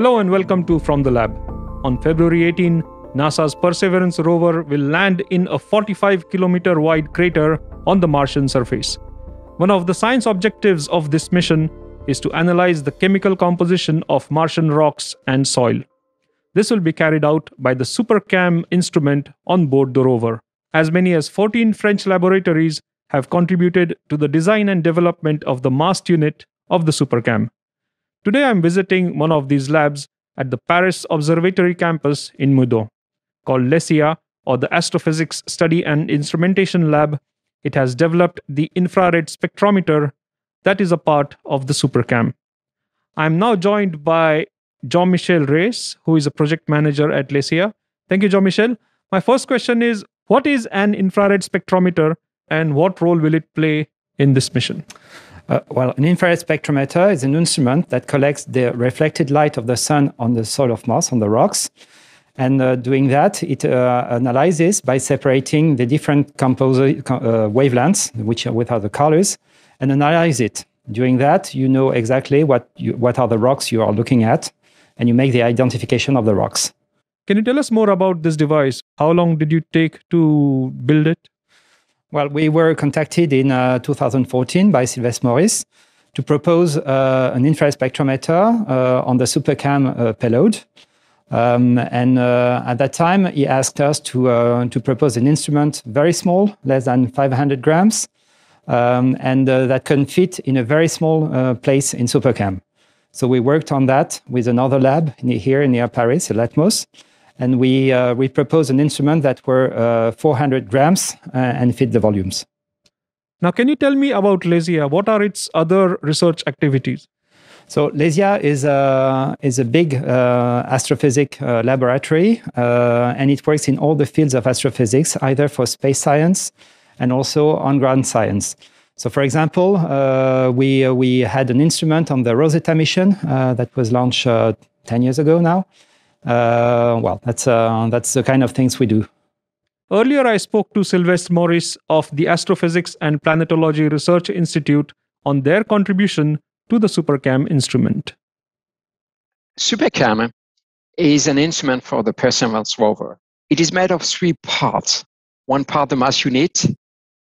Hello and welcome to From the Lab. On February 18, NASA's Perseverance rover will land in a 45 kilometer wide crater on the Martian surface. One of the science objectives of this mission is to analyze the chemical composition of Martian rocks and soil. This will be carried out by the SuperCam instrument on board the rover. As many as 14 French laboratories have contributed to the design and development of the MAST unit of the SuperCam. Today I'm visiting one of these labs at the Paris Observatory campus in Meudon. Called LESIA, or the Astrophysics Study and Instrumentation Lab, it has developed the infrared spectrometer that is a part of the SuperCam. I'm now joined by Jean Michel Reess, who is a project manager at LESIA. Thank you, Jean Michel. My first question is What is an infrared spectrometer and what role will it play in this mission? Uh, well, an infrared spectrometer is an instrument that collects the reflected light of the sun on the soil of Mars, on the rocks. And uh, doing that, it uh, analyzes by separating the different composi- uh, wavelengths, which are, are the colors, and analyze it. Doing that, you know exactly what, you, what are the rocks you are looking at, and you make the identification of the rocks. Can you tell us more about this device? How long did you take to build it? Well, we were contacted in uh, 2014 by Sylvestre Maurice to propose uh, an infrared spectrometer uh, on the SuperCam uh, payload. Um, and uh, at that time, he asked us to, uh, to propose an instrument very small, less than 500 grams, um, and that can fit in a very small place in SuperCam. So we worked on that with another lab here near Paris, LATMOS and we uh, we proposed an instrument that were uh, 400 grams uh, and fit the volumes. Now, can you tell me about LESIA? What are its other research activities? So LESIA is a is a big uh, astrophysics uh, laboratory, uh, and it works in all the fields of astrophysics, either for space science and also on ground science. So, for example, we we had an instrument on the Rosetta mission that was launched 10 years ago now, uh, well, that's uh, that's the kind of things we do. Earlier, I spoke to Sylvestre Maurice of the Astrophysics and Planetology Research Institute on their contribution to the SuperCam instrument. SuperCam is an instrument for the Perseverance rover. It is made of three parts. One part, the MAST unit,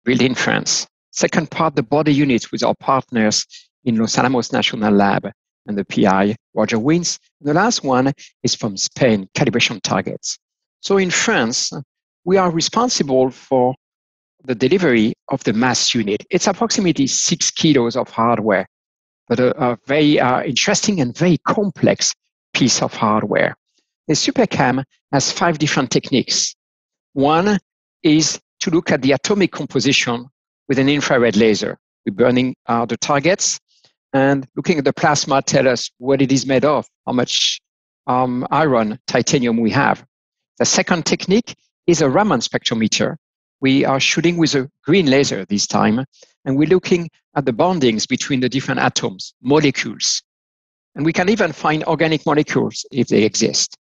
built in France. Second part, the body unit with our partners in Los Alamos National Lab and the PI, Roger Wiens. The last one is from Spain, calibration targets. So in France, we are responsible for the delivery of the MAST unit. It's approximately six kilos of hardware, but a, a very uh, interesting and very complex piece of hardware. The SuperCam has five different techniques. One is to look at the atomic composition with an infrared laser. We're burning uh, the targets and looking at the plasma tell us what it is made of, how much um, iron, titanium we have. The second technique is a Raman spectrometer. We are shooting with a green laser this time, and we're looking at the bondings between the different atoms, molecules. And we can even find organic molecules if they exist.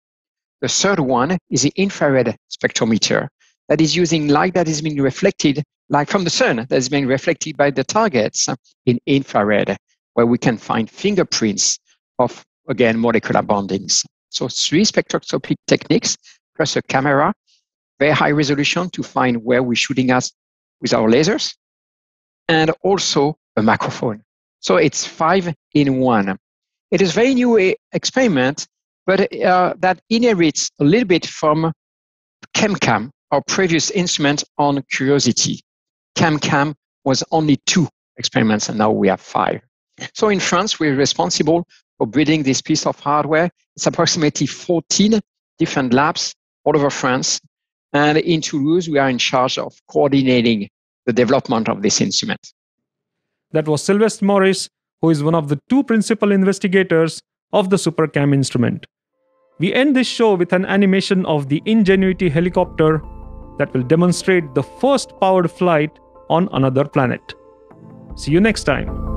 The third one is the infrared spectrometer that is using light that is being reflected, like from the sun, that is being reflected by the targets in infrared where we can find fingerprints of, again, molecular bondings. So three spectroscopic techniques plus a camera, very high resolution to find where we're shooting us with our lasers, and also a microphone. So it's five in one. It is very new eh, experiment, but uh, that inherits a little bit from ChemCam, our previous instrument on Curiosity. ChemCam was only two experiments, and now we have five. So in France, we're responsible for building this piece of hardware. It's approximately 14 different labs all over France. And in Toulouse, we are in charge of coordinating the development of this instrument. That was Sylvestre Maurice, who is one of the two principal investigators of the SuperCam instrument. We end this show with an animation of the Ingenuity helicopter that will demonstrate the first powered flight on another planet. See you next time.